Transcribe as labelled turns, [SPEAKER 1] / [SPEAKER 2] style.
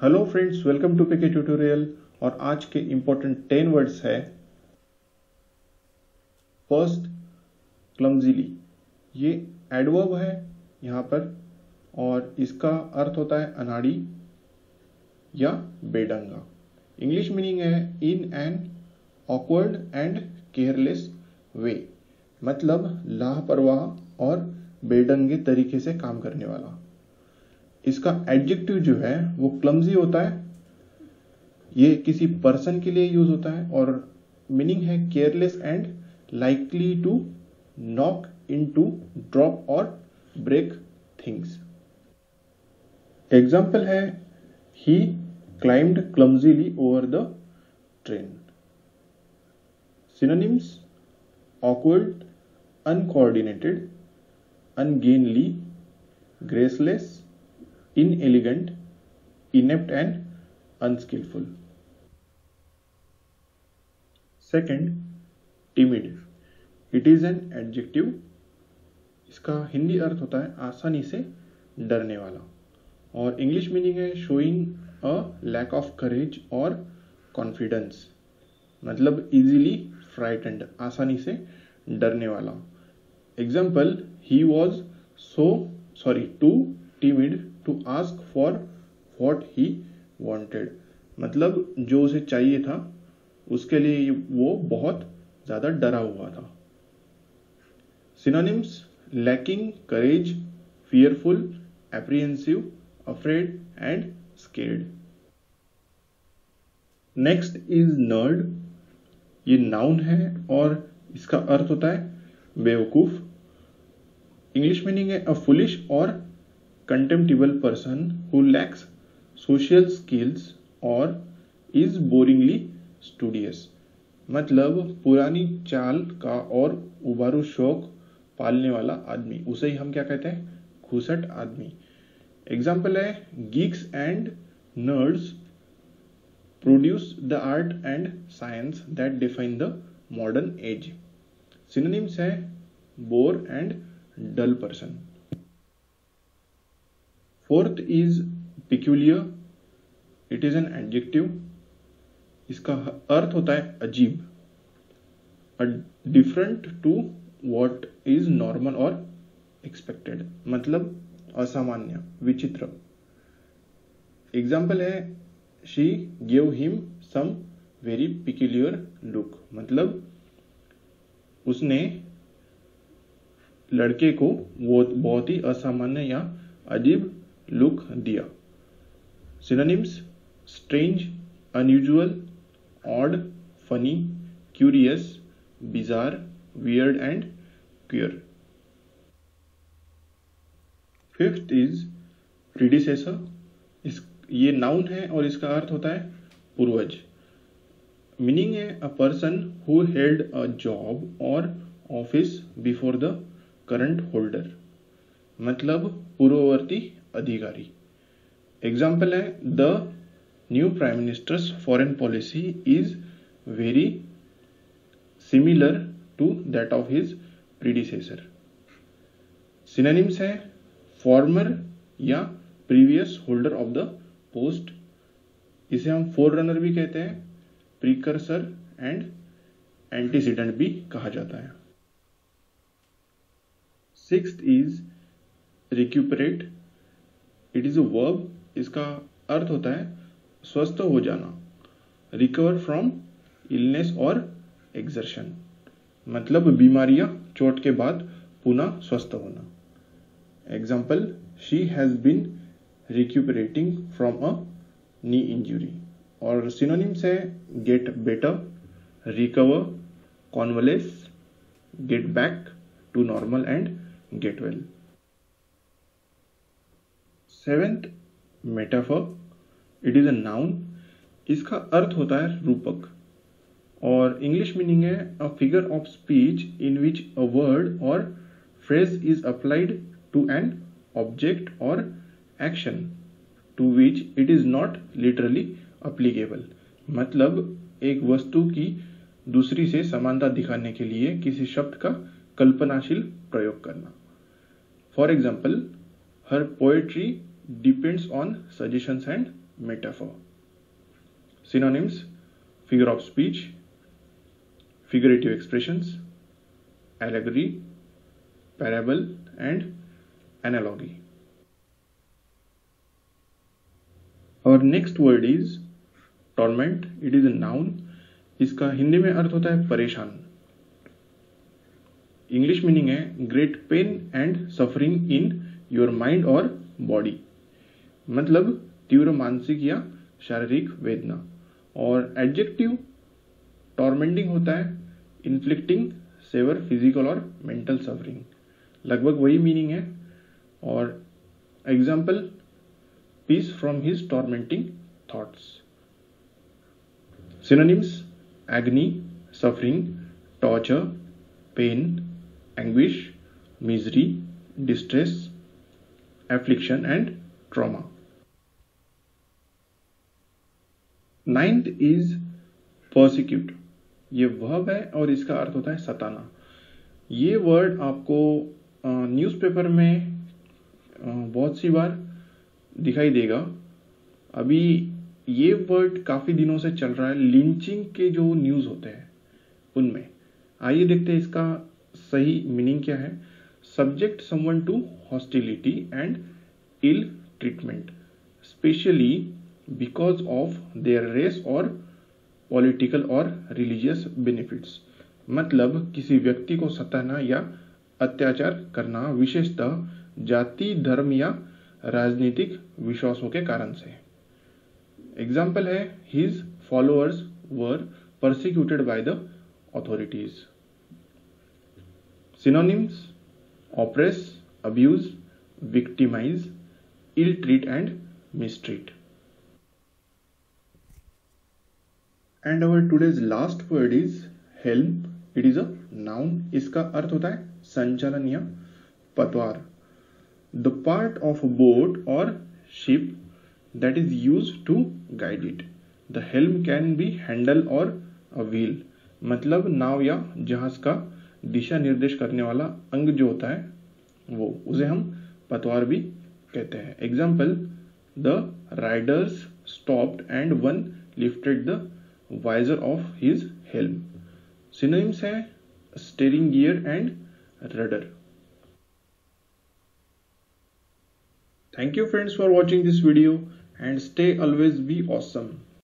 [SPEAKER 1] Hello friends welcome to PK tutorial और आज के इंपॉर्टेंट टेन वर्ड्स है फ़र्स्ट क्लमजीली ये एडवर्ब है यहाँ पर और इसका अर्थ होता है अनाड़ी या बेडंगा। इंग्लिश मीनिंग है in an awkward and careless way मतलब लापरवाह और बेडंगे तरीके से काम करने वाला। इसका एडजेक्टिव जो है, वो क्लमजी होता है। ये किसी पर्सन के लिए यूज़ होता है और मीनिंग है careless and likely to knock into drop और ब्रेक थिंग्स एग्ज़ाम्पल है he climbed clumsily over the train synonyms, awkward, uncoordinated, ungainly, graceless inelegant, inept and unskillful. Second, timid. It is an adjective. इसका हिंदी अर्थ होता है आसानी से डरने वाला और इंग्लिश मीनिंग है showing a lack of courage और कॉन्फिडेंस मतलब इजीली फ्राइटेंड आसानी से डरने वाला example he was so sorry too timid to ask for what he wanted मतलब जो उसे चाहिए था, उसके लिए वो बहुत ज़्यादा डरा हुआ था। Synonyms lacking courage fearful apprehensive afraid and scared next is nerd ये नाउन है और इसका अर्थ होता है बेवकूफ़। इंग्लिश मीनिंग है अ फुलिश और contemptible person who lacks social skills or is boringly studious. मतलब पुरानी चाल का और उबारू शौक पालने वाला आदमी। उसे ही हम क्या कहते हैं? घुसट आदमी। एग्ज़ाम्पल है geeks and nerds produce the art and science that define the modern age synonyms है bore and dull person fourth is peculiar it is an adjective इसका अर्थ होता है अजीब। Different to what is normal और expected मतलब असामान्य, विचित्र। एग्ज़ाम्पल है she gave him some very peculiar look मतलब उसने लड़के को वो बहुत ही असामान्य या अजीब लुक दिया। Synonyms strange unusual odd funny curious bizarre weird and queer fifth is predecessor is, ये नाउन है और इसका अर्थ होता है पूर्वज। मीनिंग है a person who held a job और office before the current holder मतलब पूर्ववर्ती अधिकारी। एग्ज़ाम्पल है the new prime minister's foreign policy is very similar to that of his predecessor synonyms है फॉर्मर या previous holder of the post इसे हम four runner भी कहते हैं प्रीकर्सर एंड एंटीसीडेंट भी कहा जाता है। Six is recuperate it is a verb इसका अर्थ होता है स्वस्थ हो जाना रिकवर फ्रॉम इलनेस और एक्सर्शन मतलब बीमारियाँ चोट के बाद पुनः स्वस्थ होना। Example she has been recuperating from a knee injury और सिनोनिम्स है get better recover convalesce get back to normal and get well seventh metaphor it is a noun इसका अर्थ होता है रूपक। और इंग्लिश मीनिंग है a figure of speech in which a word or phrase is applied to an object or action to which it is not literally applicable मतलब एक वस्तु की दूसरी से समानता दिखाने के लिए किसी शब्द का कल्पनाशील प्रयोग करना। For example her poetry depends on suggestions and metaphor synonyms figure of speech figurative expressions allegory parable and analogy our next word is torment it is a noun इसका हिंदी में अर्थ होता है परेशान इंग्लिश मीनिंग है great pain and suffering in your mind और body मतलब तीव्र मानसिक या शारीरिक वेदना। और एडजेक्टिव टॉर्मेंटिंग होता है इन्फ्लिक्टिंग सेवर फ़िज़िकल और मेंटल सफरिंग लगभग वही मीनिंग है। और example peace from his tormenting thoughts synonyms agony, suffering torture pain anguish misery distress affliction and trauma. Ninth is persecute ये वर्ब है और इसका अर्थ होता है सताना। ये वर्ड आपको न्यूज़पेपर में बहुत सी बार दिखाई देगा। अभी ये वर्ड काफ़ी दिनों से चल रहा है। लिंचिंग के जो न्यूज़ होते हैं, उनमें। आइए देखते हैं इसका सही मीनिंग क्या है। Subject someone to hostility and ill treatment especially because of their race और पॉलिटिकल और रिलीजियस बेनिफिट्स मतलब किसी व्यक्ति को सताना या अत्याचार करना विशेषतः जाति, धर्म या राजनीतिक विश्वासों के कारण से एग्ज़ाम्पल है his followers were persecuted by the authorities synonyms oppress abuse victimise ill treat and mistreat and our today's last word is helm it is a noun इसका अर्थ होता है संचालन या पतवार द पार्ट ऑफ़ बोट और ship that is used to guide it. The helm can be handle or a wheel. मतलब नाव या जहाज़ का दिशा निर्देश करने वाला अंग जो होता है वो उसे हम पतवार भी कहते हैं example the riders stopped and one lifted the Visor of his helm synonyms है steering gear and rudder Thank you friends for watching this video and stay always be awesome.